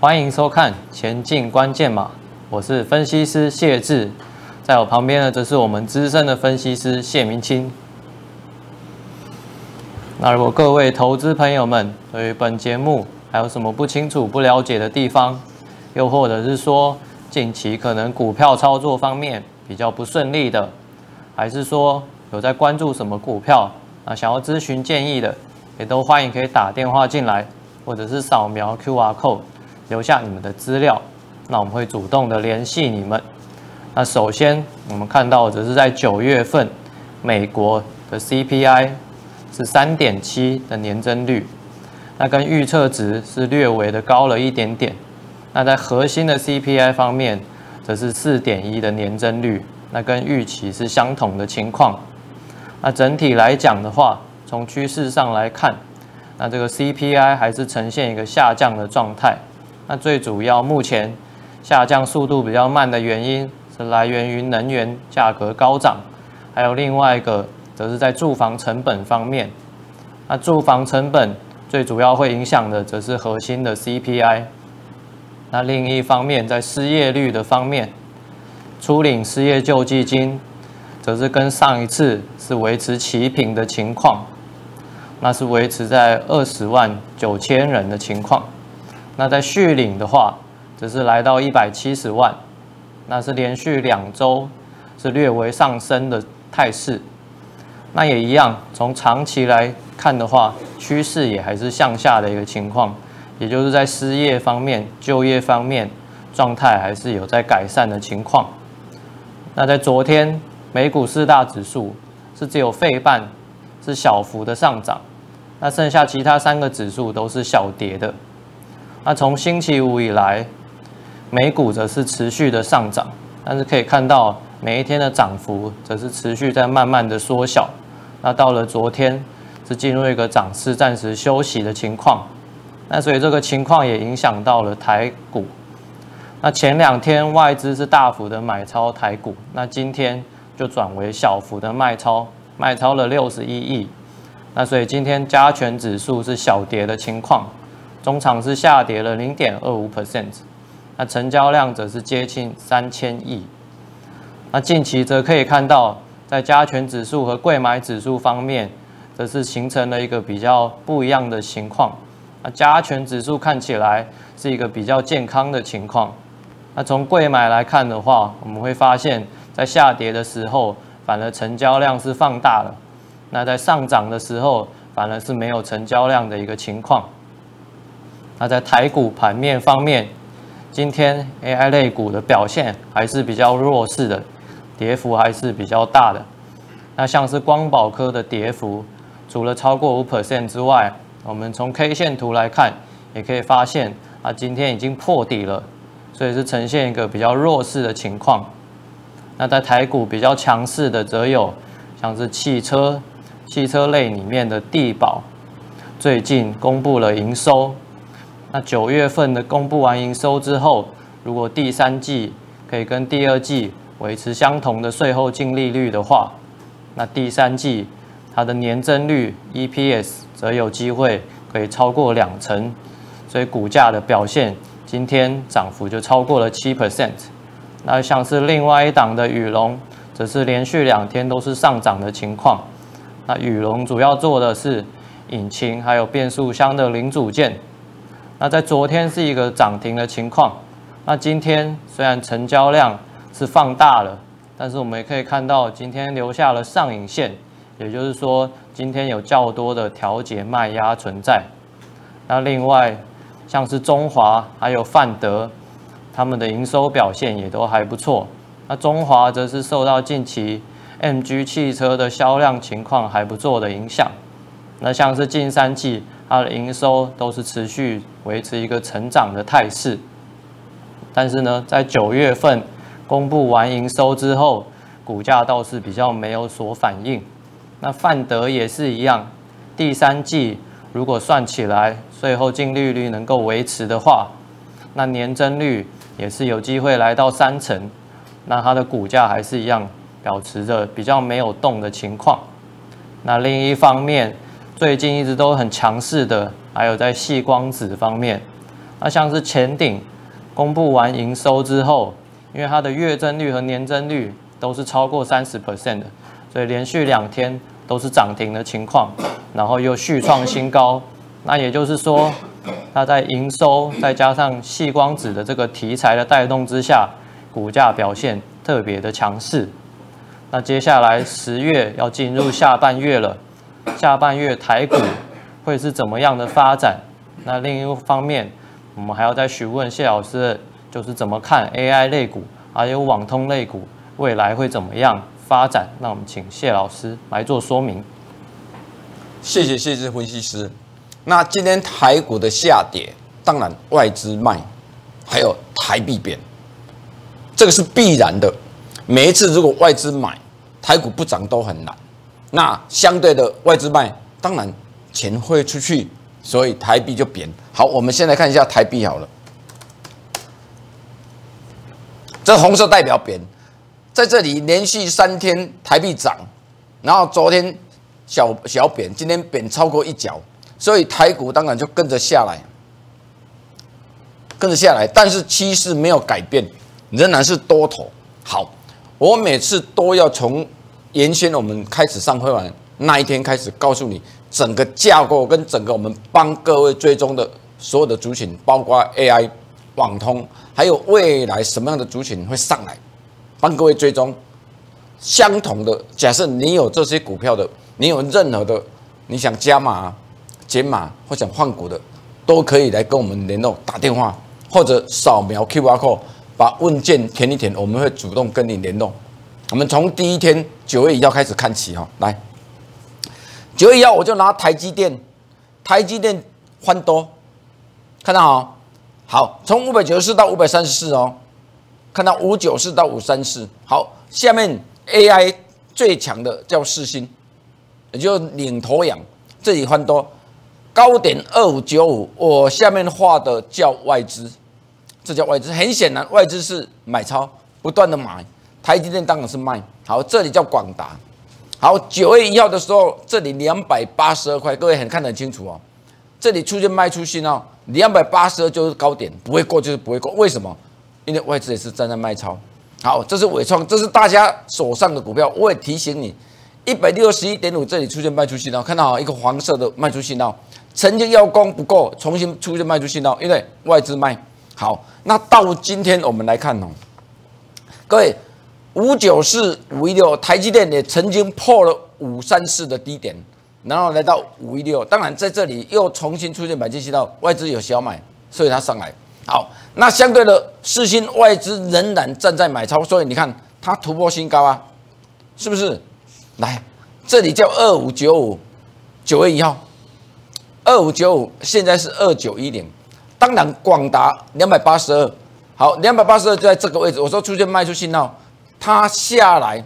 欢迎收看《前进关键码》，我是分析师谢志，在我旁边呢，则是我们资深的分析师谢明清。那如果各位投资朋友们对于本节目还有什么不清楚、不了解的地方，又或者是说近期可能股票操作方面比较不顺利的，还是说有在关注什么股票啊，想要咨询建议的，也都欢迎可以打电话进来，或者是扫描 QR code 留下你们的资料，那我们会主动的联系你们。那首先我们看到只是在九月份美国的 CPI 是三点七的年增率，那跟预测值是略微的高了一点点。那在核心的 CPI 方面，则是四点一的年增率，那跟预期是相同的情况。那整体来讲的话，从趋势上来看，那这个 CPI 还是呈现一个下降的状态。那最主要目前下降速度比较慢的原因，是来源于能源价格高涨，还有另外一个则是在住房成本方面。那住房成本最主要会影响的，则是核心的 CPI。那另一方面，在失业率的方面，初领失业救济金，则是跟上一次是维持齐平的情况，那是维持在二十万九千人的情况。那在续领的话，则是来到一百七十万，那是连续两周是略微上升的态势。那也一样，从长期来看的话，趋势也还是向下的一个情况。也就是在失业方面、就业方面状态还是有在改善的情况。那在昨天，美股四大指数是只有费半是小幅的上涨，那剩下其他三个指数都是小跌的。那从星期五以来，美股则是持续的上涨，但是可以看到每一天的涨幅则是持续在慢慢的缩小。那到了昨天，是进入一个涨势暂时休息的情况。那所以这个情况也影响到了台股。那前两天外资是大幅的买超台股，那今天就转为小幅的卖超，卖超了六十一亿。那所以今天加权指数是小跌的情况，中场是下跌了零点二五 percent。那成交量则是接近三千亿。那近期则可以看到，在加权指数和贵买指数方面，则是形成了一个比较不一样的情况。那加权指数看起来是一个比较健康的情况。那从贵买来看的话，我们会发现，在下跌的时候，反而成交量是放大了；那在上涨的时候，反而是没有成交量的一个情况。那在台股盘面方面，今天 AI 类股的表现还是比较弱势的，跌幅还是比较大的。那像是光宝科的跌幅，除了超过五 percent 之外，我们从 K 线图来看，也可以发现啊，今天已经破底了，所以是呈现一个比较弱势的情况。那在台股比较强势的，则有像是汽车、汽车类里面的地保，最近公布了营收。那九月份的公布完营收之后，如果第三季可以跟第二季维持相同的税后净利率的话，那第三季它的年增率 EPS。则有机会可以超过两成，所以股价的表现今天涨幅就超过了七 percent。那像是另外一档的羽龙，则是连续两天都是上涨的情况。那羽龙主要做的是引擎还有变速箱的零组件。那在昨天是一个涨停的情况，那今天虽然成交量是放大了，但是我们也可以看到今天留下了上影线。也就是说，今天有较多的调节卖压存在。那另外，像是中华还有范德，他们的营收表现也都还不错。那中华则是受到近期 MG 汽车的销量情况还不错的影响。那像是近三季，它的营收都是持续维持一个成长的态势。但是呢，在九月份公布完营收之后，股价倒是比较没有所反应。那范德也是一样，第三季如果算起来税后净利率能够维持的话，那年增率也是有机会来到三成，那它的股价还是一样保持着比较没有动的情况。那另一方面，最近一直都很强势的，还有在细光子方面，那像是前顶公布完营收之后，因为它的月增率和年增率都是超过三十 percent 的，所以连续两天都是涨停的情况，然后又续创新高。那也就是说，它在营收再加上细光子的这个题材的带动之下，股价表现特别的强势。那接下来十月要进入下半月了，下半月台股会是怎么样的发展？那另一方面，我们还要再询问谢老师，就是怎么看 AI 类股，还有网通类股未来会怎么样发展？那我们请谢老师来做说明。谢谢谢谢分析师。那今天台股的下跌，当然外资卖，还有台币贬，这个是必然的。每一次如果外资买，台股不涨都很难。那相对的外资卖，当然钱会出去，所以台币就贬。好，我们先来看一下台币好了。这红色代表贬，在这里连续三天台币涨，然后昨天小小贬，今天贬超过一角，所以台股当然就跟着下来，跟着下来。但是趋势没有改变，仍然是多头。好。我每次都要从原先我们开始上会完那一天开始，告诉你整个架构跟整个我们帮各位追踪的所有的族群，包括 AI、网通，还有未来什么样的族群会上来，帮各位追踪。相同的，假设你有这些股票的，你有任何的你想加码、减码或想换股的，都可以来跟我们联络，打电话或者扫描 QR code。把问卷填一填，我们会主动跟你联络。我们从第一天九月一号开始看起哈，来九月一号我就拿台积电，台积电翻多，看到好，好，从五百九十四到五百三十四哦，看到五九四到五三四，好，下面 AI 最强的叫四星，也就领头羊，这里翻多，高点二五九五，我下面画的叫外资。这叫外资，很显然外资是买超，不断的买。台积电当然是卖。好，这里叫广达。好，九月一号的时候，这里两百八十二块，各位很看得很清楚哦。这里出现卖出信号，两百八十二就是高点，不会过就是不会过。为什么？因为外资也是站在卖超。好，这是伟创，这是大家手上的股票。我也提醒你，一百六十一点五这里出现卖出信号，看到，一个黄色的卖出信号，曾经要攻不够，重新出现卖出信号，因为外资卖。好，那到了今天我们来看哦，各位五九四五一六，台积电也曾经破了五三四的低点，然后来到五一六，当然在这里又重新出现买进信号，外资有小买，所以它上来。好，那相对的四星外资仍然站在买超，所以你看它突破新高啊，是不是？来，这里叫二五九五，九月一号，二五九五，现在是二九一零。当然，广达两百八十二，好，两百八十二就在这个位置。我说出现卖出信号，它下来，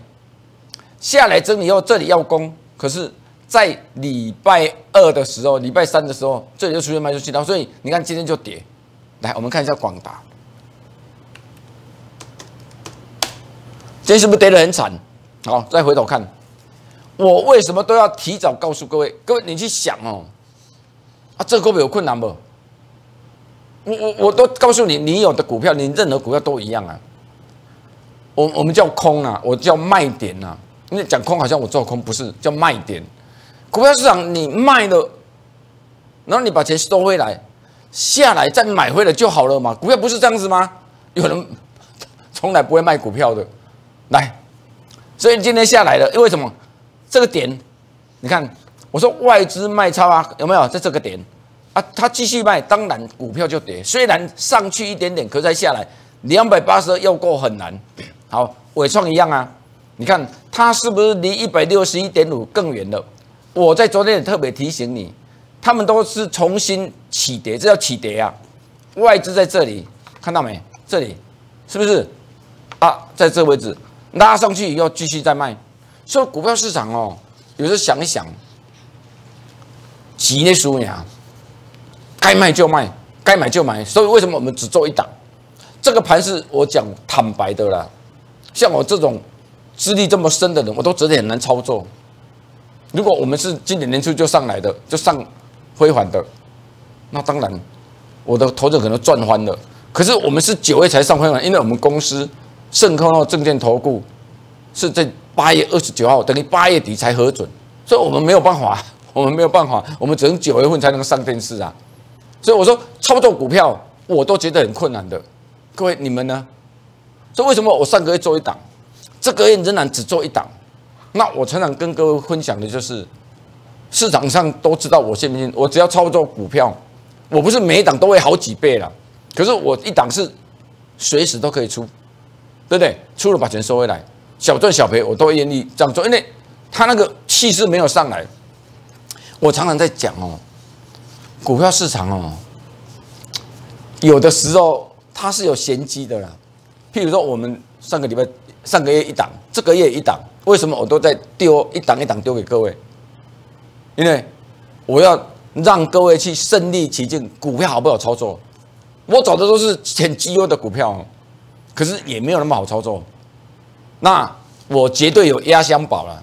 下来整理以后，这里要攻，可是，在礼拜二的时候，礼拜三的时候，这里就出现卖出信号，所以你看今天就跌。来，我们看一下广达，今天是不是跌得很惨？好，再回头看，我为什么都要提早告诉各位？各位，你去想哦，啊，这个股票有困难不？我我我都告诉你，你有的股票，你任何股票都一样啊。我我们叫空啊，我叫卖点呐。你讲空好像我做空，不是叫卖点。股票市场你卖了，然后你把钱收回来，下来再买回来就好了嘛。股票不是这样子吗？有人 从来不会卖股票的，来，所以今天下来了，因为什么？这个点，你看，我说外资卖超啊，有没有在这个点？啊，它继续卖，当然股票就跌。虽然上去一点点，可再下来，两百八十二要过很难。好，伟创一样啊，你看它是不是离一百六十一点五更远了？我在昨天也特别提醒你，他们都是重新起跌，这叫起跌啊。外资在这里看到没？这里是不是啊？在这位置拉上去以后继续再卖，所以股票市场哦，有时候想一想，急的输呀。该卖就卖，该买就买，所以为什么我们只做一档？这个盘是我讲坦白的啦。像我这种资历这么深的人，我都觉得很难操作。如果我们是今年年初就上来的，就上辉煌的，那当然我的投资可能赚翻了。可是我们是九月才上会员，因为我们公司盛科诺证券投顾是在八月二十九号，等于八月底才核准，所以我们没有办法，我们没有办法，我们只能九月份才能上电视啊。所以我说操作股票我都觉得很困难的，各位你们呢？所以为什么我上个月做一档，这个月仍然只做一档？那我常常跟各位分享的就是，市场上都知道我信不信？我只要操作股票，我不是每一档都会好几倍了，可是我一档是随时都可以出，对不对？出了把钱收回来，小赚小赔我都愿意这样做，因为他那个气势没有上来。我常常在讲哦，股票市场哦，有的时候它是有玄机的啦。譬如说，我们上个礼拜、上个月一档，这个月一档，为什么我都在丢一档一档丢给各位？因为我要让各位去身临其境，股票好不好操作？我找的都是很绩优的股票，可是也没有那么好操作。那我绝对有压箱宝了。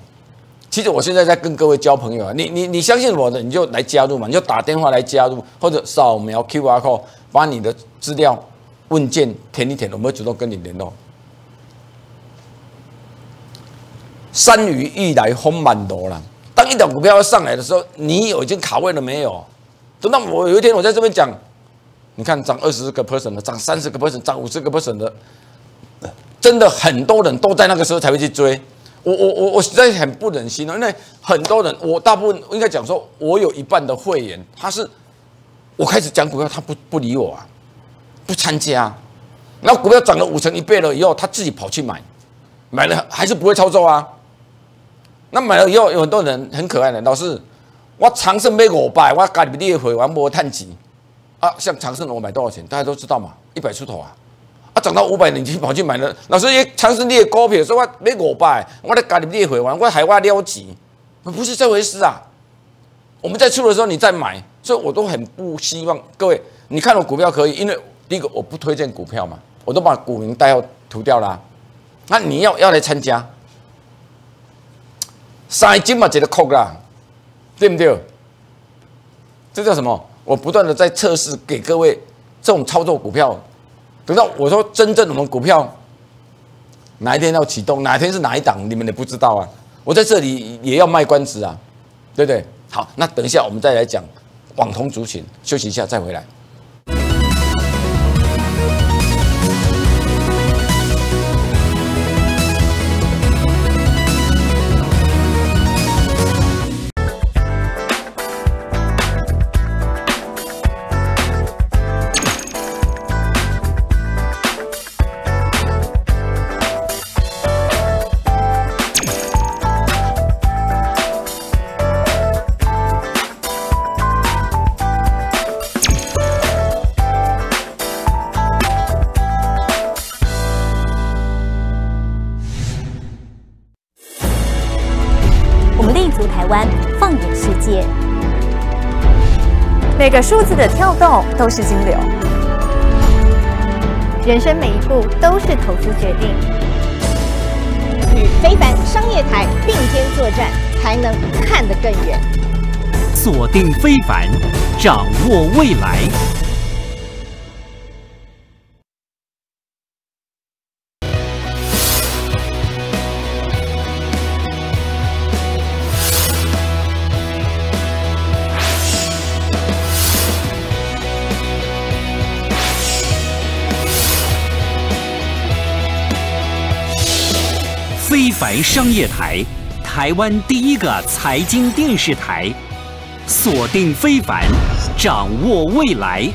其实我现在在跟各位交朋友啊，你你你相信我的，你就来加入嘛，你就打电话来加入，或者扫描 QR code，把你的资料。问件填一填，我们会主动跟你联络。山雨欲来风满楼了。当一档股票要上来的时候，你有已经卡位了没有？等到我有一天我在这边讲，你看涨二十个 percent 的，涨三十个 percent，涨五十个 percent 的，真的很多人都在那个时候才会去追。我我我我实在很不忍心了，因为很多人，我大部分应该讲说，我有一半的会员，他是我开始讲股票，他不不理我啊。不参加，那股票涨了五成一倍了以后，他自己跑去买，买了还是不会操作啊？那买了以后，有很多人很可爱的，老师，我长盛买五百，我家里列回完我探几啊？像长盛我买多少钱？大家都知道嘛，一百出头啊！啊，涨到五百，你去跑去买了。老师，长盛列股票说我买五百，我在家里列回完，我海外撩几，不是这回事啊！我们在出的时候你再买，所以我都很不希望各位，你看我股票可以，因为。第一个，我不推荐股票嘛，我都把股民代号涂掉了。那你要要来参加，三金嘛，觉得扣啦，对不对？这叫什么？我不断的在测试，给各位这种操作股票。等到我说真正我们股票哪一天要启动，哪一天是哪一档，你们也不知道啊。我在这里也要卖关子啊，对不对？好，那等一下我们再来讲网通族群，休息一下再回来。每个数字的跳动都是金流，人生每一步都是投资决定。与非凡商业台并肩作战，才能看得更远。锁定非凡，掌握未来。商业台，台湾第一个财经电视台，锁定非凡，掌握未来。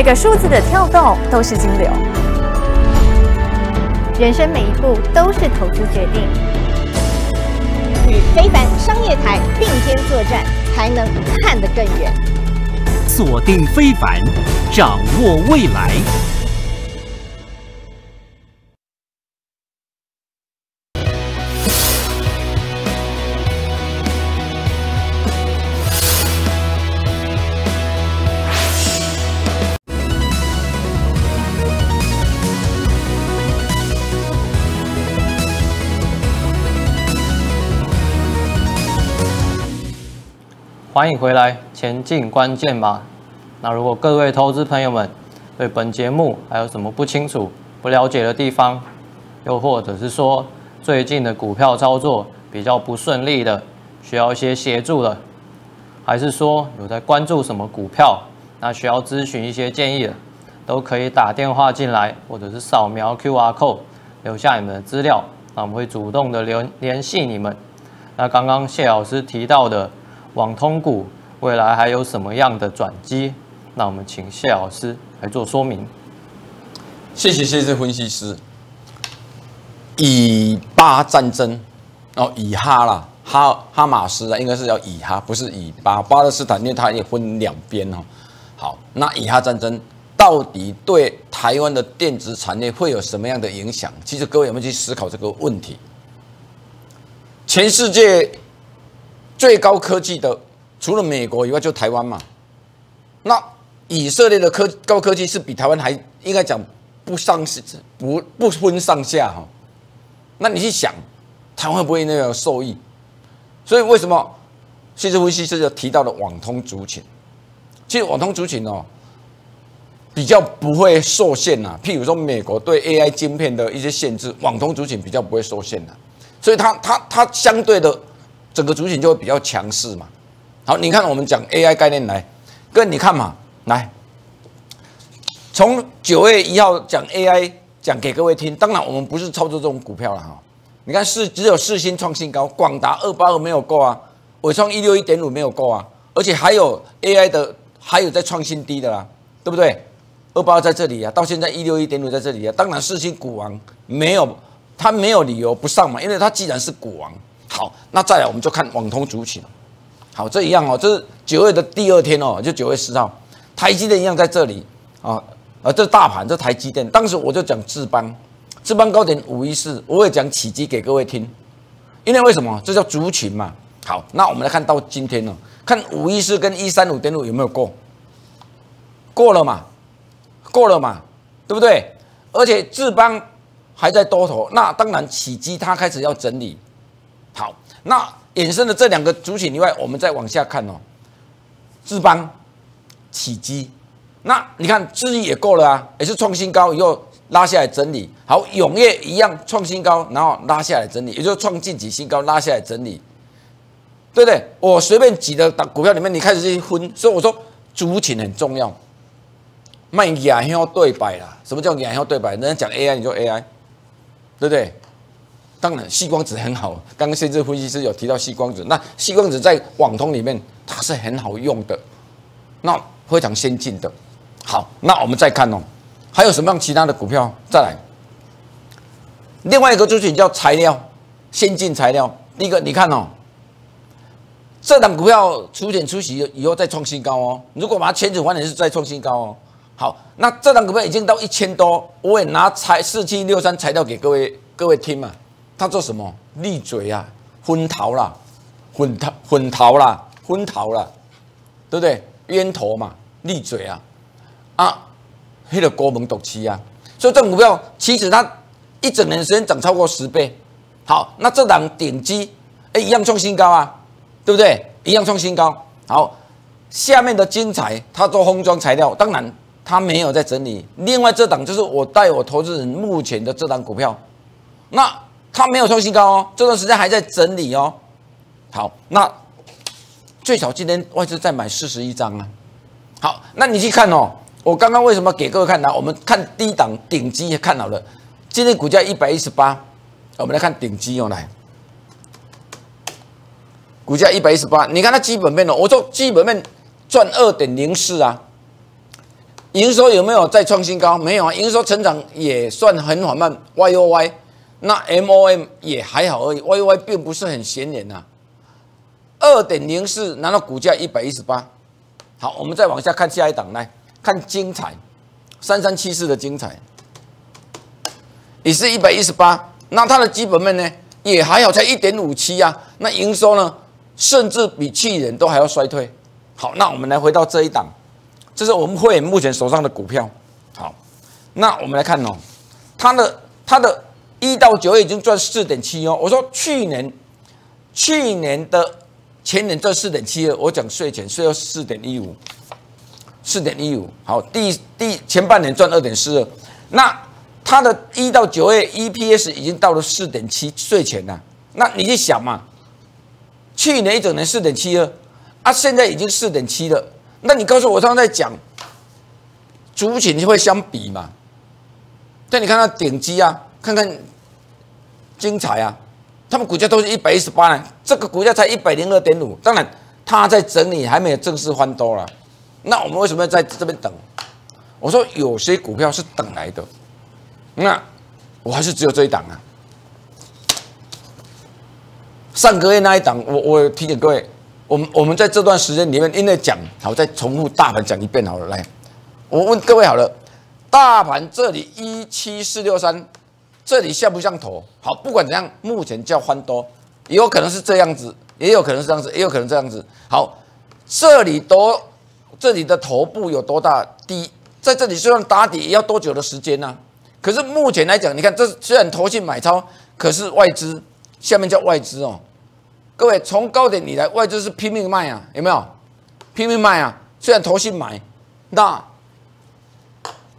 每个数字的跳动都是金流，人生每一步都是投资决定，与非凡商业台并肩作战，才能看得更远。锁定非凡，掌握未来。欢迎回来，前进关键码。那如果各位投资朋友们对本节目还有什么不清楚、不了解的地方，又或者是说最近的股票操作比较不顺利的，需要一些协助的，还是说有在关注什么股票，那需要咨询一些建议的，都可以打电话进来，或者是扫描 QR code 留下你们的资料，那我们会主动的联联系你们。那刚刚谢老师提到的。网通股未来还有什么样的转机？那我们请谢老师来做说明。谢谢谢谢分析师。以巴战争哦，以哈啦，哈哈马斯啊，应该是叫以哈，不是以巴。巴勒斯坦因为它也分两边哦。好，那以哈战争到底对台湾的电子产业会有什么样的影响？其实各位有没有去思考这个问题？全世界。最高科技的，除了美国以外，就台湾嘛。那以色列的科高科技是比台湾还应该讲不上是不不分上下哈。那你去想，台湾会不会那个受益？所以为什么谢志分析师就提到了网通族群？其实网通族群哦，比较不会受限呐。譬如说美国对 AI 晶片的一些限制，网通族群比较不会受限的。所以它它它相对的。整个族群就会比较强势嘛。好，你看我们讲 AI 概念来，哥你看嘛，来，从九月一号讲 AI 讲给各位听。当然我们不是操作这种股票了哈。你看是只有四星创新高，广达二八二没有够啊，伟创一六一点五没有够啊，而且还有 AI 的还有在创新低的啦，对不对？二八二在这里啊，到现在一六一点五在这里啊。当然四星股王没有，他没有理由不上嘛，因为他既然是股王。好，那再来我们就看网通族群。好，这一样哦，这是九月的第二天哦，就九月十号，台积电一样在这里啊，啊，这大盘这台积电，当时我就讲智邦，智邦高点五一四，我也讲起基给各位听，因为为什么？这叫族群嘛。好，那我们来看到今天呢，看五一四跟一三五点五有没有过？过了嘛，过了嘛，对不对？而且智邦还在多头，那当然起基它开始要整理。好，那衍生的这两个主体以外，我们再往下看哦。智邦、起基，那你看智毅也够了啊，也是创新高以后拉下来整理。好，永业一样创新高，然后拉下来整理，也就是创近期新高拉下来整理，对不对？我随便挤的股票里面，你开始去分，所以我说主体很重要。卖雅香对白啦，什么叫雅香对白？人家讲 AI，你就 AI，对不对？当然，细光子很好。刚刚甚至分析师有提到细光子，那细光子在网通里面它是很好用的，那非常先进的。好，那我们再看哦，还有什么样其他的股票？再来，另外一个族群叫材料，先进材料。第一个，你看哦，这档股票出点出息以后再创新高哦。如果把它前指还原是再创新高哦。好，那这档股票已经到一千多，我也拿材四七六三材料给各位各位听嘛。他做什么？利嘴啊，昏桃啦，昏桃昏桃啦，昏桃啦，对不对？冤头嘛，利嘴啊，啊，黑的国门毒气啊，所以这股票其实它一整年时间涨超过十倍。好，那这档点击哎一样创新高啊，对不对？一样创新高。好，下面的精彩，它做封装材料，当然它没有在整理。另外这档就是我带我投资人目前的这档股票，那。它没有创新高哦，这段时间还在整理哦。好，那最少今天外资再买四十一张啊。好，那你去看哦，我刚刚为什么给各位看呢？我们看低档顶级也看好了，今天股价一百一十八，我们来看顶级哦，来，股价一百一十八，你看它基本面哦，我说基本面赚二点零四啊，营收有没有再创新高？没有啊，营收成长也算很缓慢，Y O Y，那 M O M 也还好而已，Y Y 并不是很显眼呐。二点零四，难道股价一百一十八？好，我们再往下看下一档，来看精彩，三三七四的精彩，也是一百一十八，那它的基本面呢也还好，才一点五七啊，那营收呢，甚至比去年都还要衰退。好，那我们来回到这一档。这是我们会员目前手上的股票，好，那我们来看哦，它的它的一到九月已经赚四点七哦。我说去年去年的前年赚四点七二，我讲税前税要四点一五，四点一五。好，第第前半年赚二点四二，那它的一到九月 EPS 已经到了四点七税前了。那你去想嘛，去年一整年四点七二，啊，现在已经四点七了。那你告诉我，刚刚在讲，族群会相比嘛？但你看它顶级啊，看看精彩啊，他们股价都是一百一十八呢，这个股价才一百零二点五。当然，它在整理，还没有正式翻多了。那我们为什么要在这边等？我说有些股票是等来的，那我还是只有这一档啊。上个月那一档，我我提醒各位。我们我们在这段时间里面，因为讲好，再重复大盘讲一遍好了。来，我问各位好了，大盘这里一七四六三，这里像不像头？好，不管怎样，目前叫翻多，也有可能是这样子，也有可能是这样子，也有可能这样子。好，这里多，这里的头部有多大？低，在这里就算打底，也要多久的时间呢？可是目前来讲，你看，这虽然投信买超，可是外资下面叫外资哦。各位，从高点你来，外资是拼命卖啊，有没有？拼命卖啊！虽然投信买，那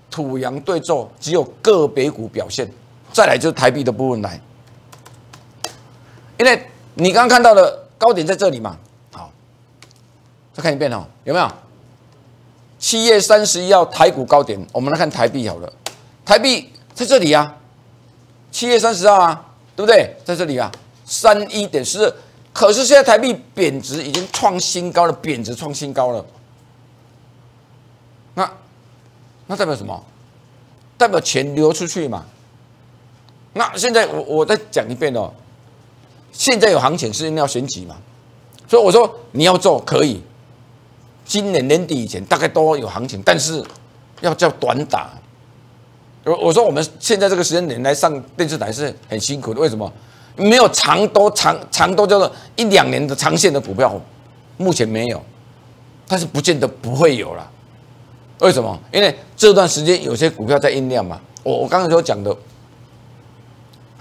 土洋对坐，只有个别股表现。再来就是台币的部分来，因为你刚刚看到的高点在这里嘛。好，再看一遍哦，有没有？七月三十一号台股高点，我们来看台币好了。台币在这里啊，七月三十号啊，对不对？在这里啊，三一点四二。可是现在台币贬值已经创新高了，贬值创新高了。那那代表什么？代表钱流出去嘛？那现在我我再讲一遍哦，现在有行情是一定要选举嘛，所以我说你要做可以，今年年底以前大概都有行情，但是要叫短打。我我说我们现在这个时间点来上电视台是很辛苦的，为什么？没有长多长长多叫做一两年的长线的股票，目前没有，但是不见得不会有了。为什么？因为这段时间有些股票在酝酿嘛。我我刚才所讲的，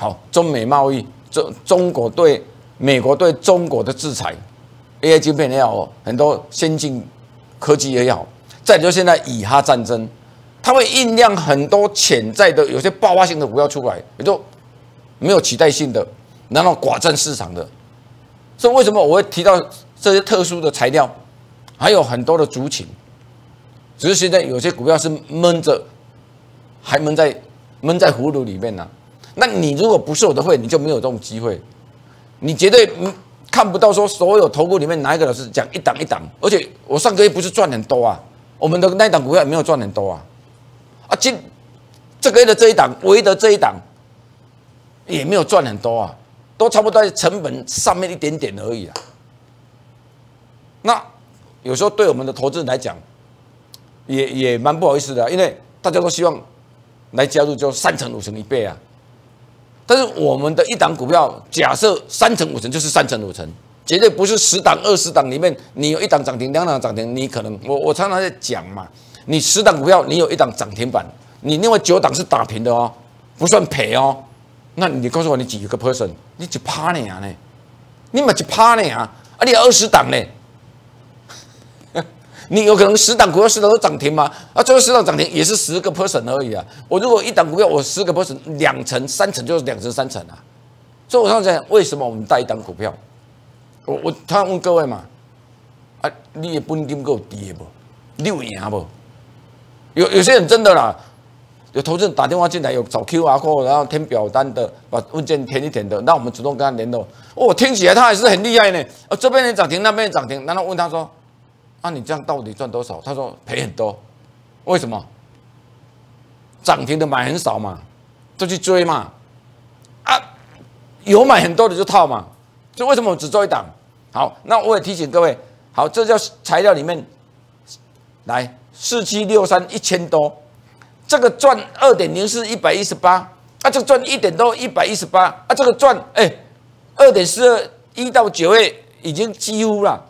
好，中美贸易，中中国对美国对中国的制裁，AI 晶片也好，很多先进科技也好，再就现在以哈战争，它会酝酿很多潜在的有些爆发性的股票出来，也就没有期待性的。然后寡占市场的，所以为什么我会提到这些特殊的材料，还有很多的族群，只是现在有些股票是闷着，还闷在闷在葫芦里面呢。那你如果不是我的会，你就没有这种机会，你绝对看不到说所有头股里面哪一个老师讲一档一档，而且我上个月不是赚很多啊，我们的那一档股票也没有赚很多啊，啊今这个月的这一档，唯一的这一档也没有赚很多啊。都差不多在成本上面一点点而已啊。那有时候对我们的投资人来讲，也也蛮不好意思的，因为大家都希望来加入就三成五成一倍啊。但是我们的一档股票，假设三成五成就是三成五成，绝对不是十档二十档里面你有一档涨停，两档涨停，你可能我我常常在讲嘛，你十档股票你有一档涨停板，你另外九档是打平的哦，不算赔哦。那你告诉我，你几个 person？你几趴呢呀？呢？你买几趴呢呀？啊，你二十档呢？你有可能十档股票十档都涨停吗？啊，最后十档涨停也是十个 person 而已啊。我如果一档股票我十个 person，两成三成就是两成三成啊。所以我常讲，为什么我们带一档股票？我我他问各位嘛，啊，你的本金够低不？你有赢不？有有些人真的啦。有投资人打电话进来，有找 Q R code，然后填表单的，把问卷填一填的，那我们主动跟他联络。哦，听起来他还是很厉害呢。呃，这边也涨停，那边涨停，然后问他说：“啊，你这样到底赚多少？”他说：“赔很多。”为什么？涨停的买很少嘛，就去追嘛。啊，有买很多的就套嘛。所以为什么我只做一档？好，那我也提醒各位，好，这叫材料里面来四七六三一千多，这个赚二点零是一百一十八，啊，这个赚一点多一百一十八，啊，这个赚哎二点四二一到九月已经几乎了，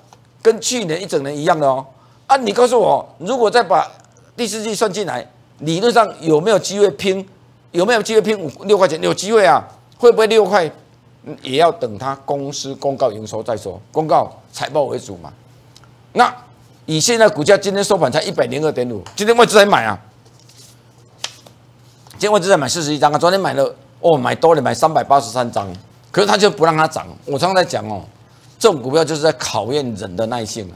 跟去年一整年一样的哦。啊，你告诉我，如果再把第四季算进来，理论上有没有机会拼？有没有机会拼五六块钱？有机会啊，会不会六块？也要等他公司公告营收再说，公告财报为主嘛。那以现在股价今天收盘才一百零二点五，今天外资在买啊，今天外资在买四十一张啊，昨天买了哦，买多了买三百八十三张，可是他就不让它涨。我常常在讲哦，这种股票就是在考验人的耐性啊。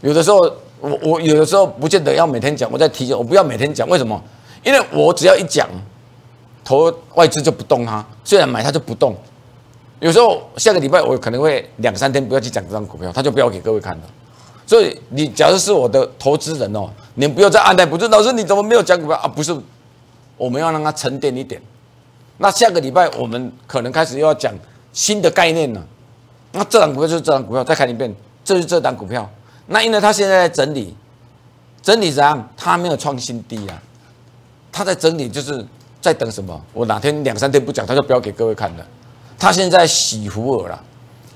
有的时候我我有的时候不见得要每天讲，我在提醒我不要每天讲，为什么？因为我只要一讲。投外资就不动它，虽然买它就不动。有时候下个礼拜我可能会两三天不要去讲这张股票，它就不要给各位看了。所以你假如是我的投资人哦，你不要再按耐不住。老师你怎么没有讲股票啊？不是，我们要让它沉淀一点。那下个礼拜我们可能开始又要讲新的概念了。那这档股票就是这档股票，再看一遍，这是这档股票。那因为它现在在整理，整理怎样？它没有创新低啊，它在整理就是。在等什么？我哪天两三天不讲，他就不要给各位看了。他现在洗福尔了，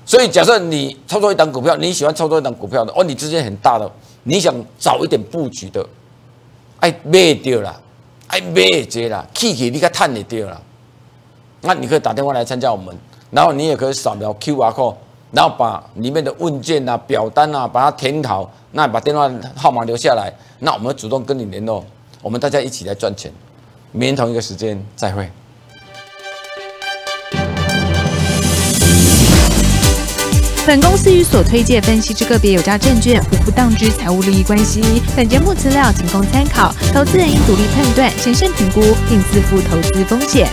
所以假设你操作一档股票，你喜欢操作一档股票的哦，你资金很大的，你想早一点布局的，哎，卖掉了，哎，卖接了，气气你该探也掉了。那你可以打电话来参加我们，然后你也可以扫描 Q R code，然后把里面的问卷啊、表单啊，把它填好，那把电话号码留下来，那我们主动跟你联络，我们大家一起来赚钱。明天同一个时间再会。本公司与所推介分析之个别有价证券无不当之财务利益关系。本节目资料仅供参考，投资人应独立判断、审慎评估并自负投资风险。